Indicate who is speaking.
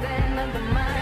Speaker 1: within the mind.